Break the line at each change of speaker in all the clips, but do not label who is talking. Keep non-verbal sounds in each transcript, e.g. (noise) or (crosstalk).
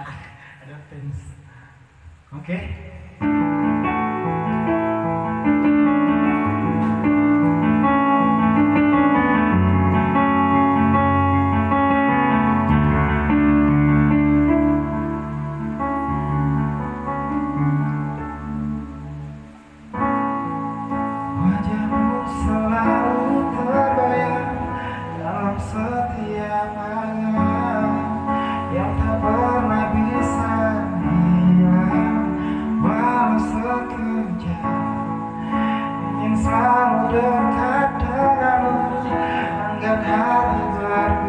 (laughs) happens. Okay? Enggan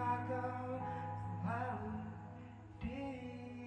I go, I will be.